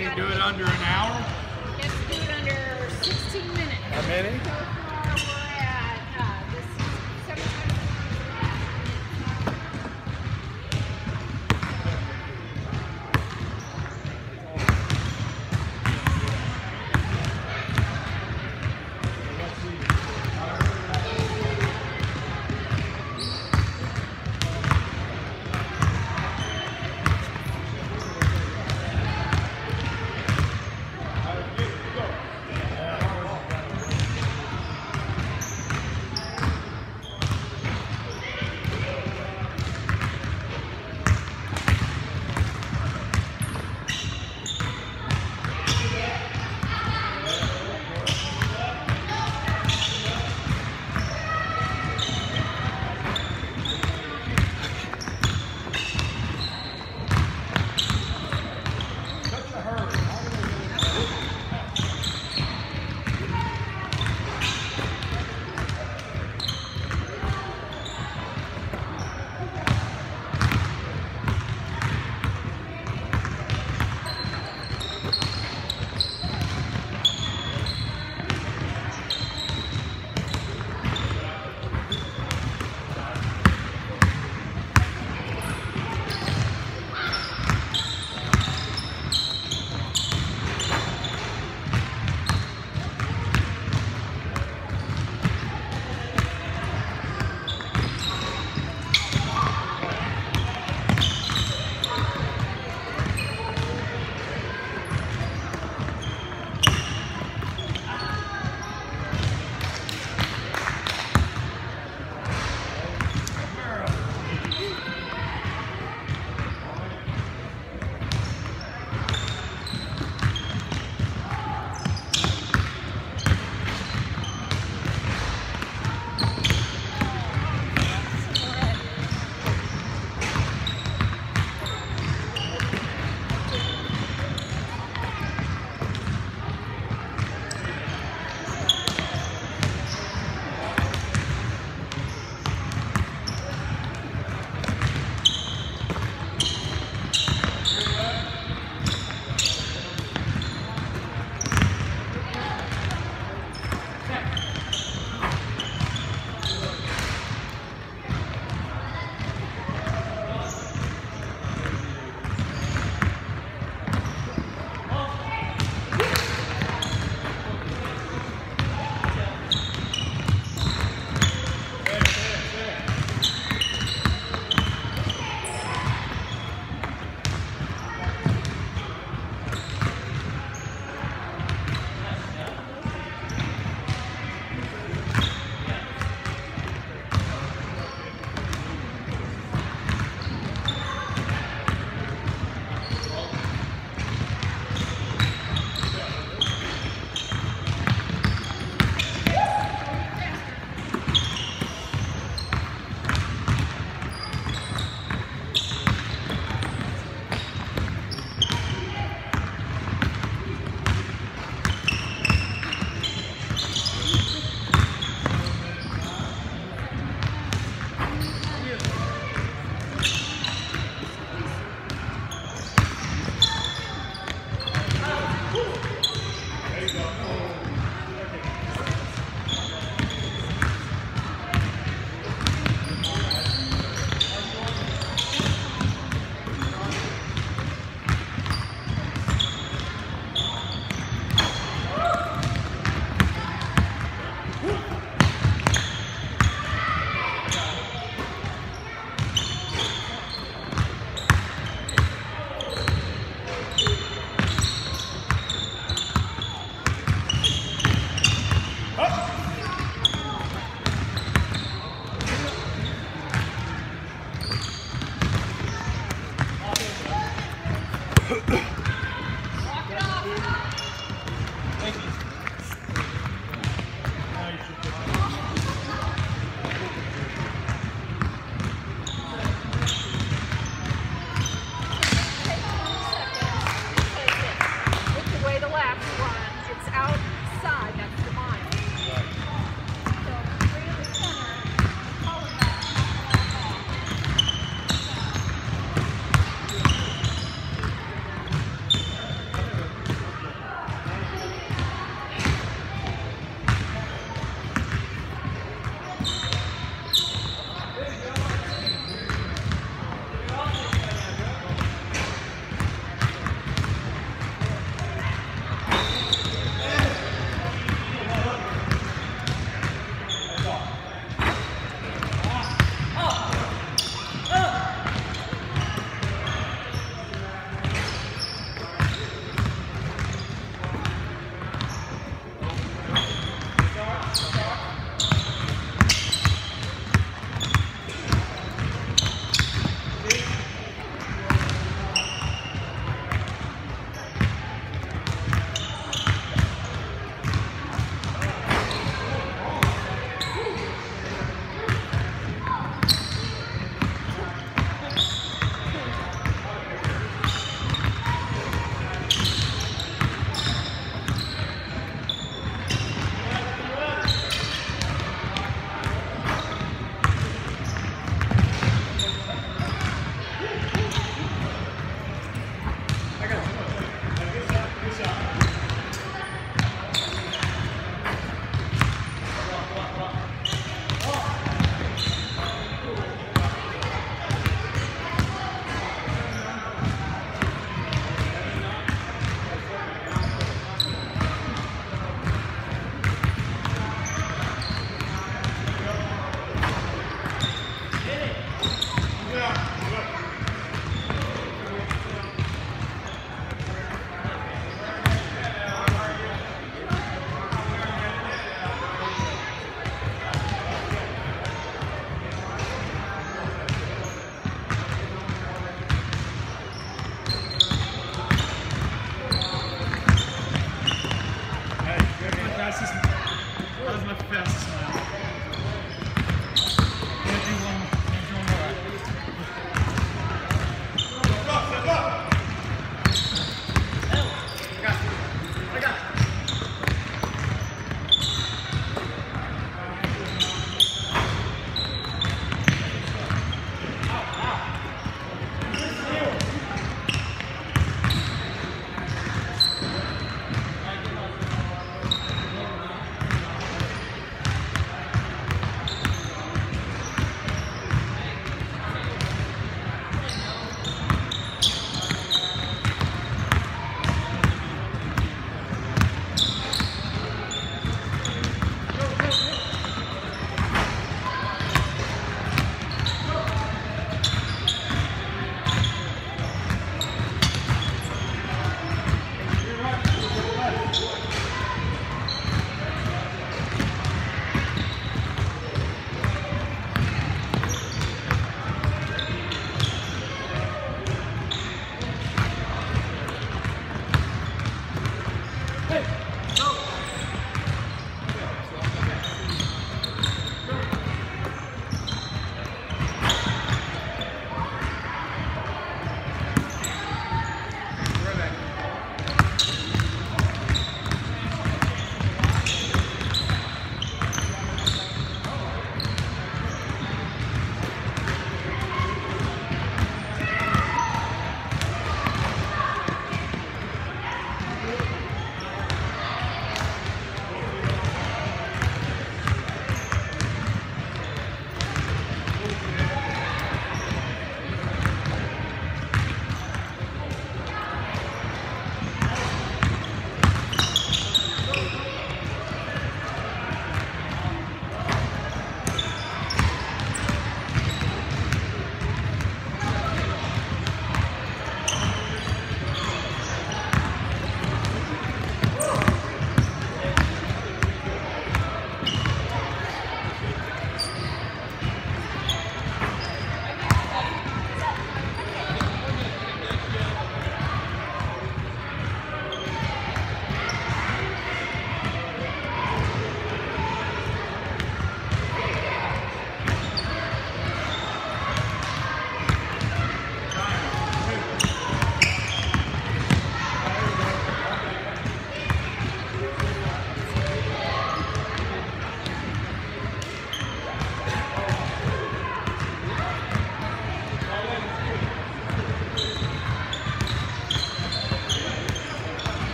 Can he do it under an hour? He has to do it under 16 minutes. How many?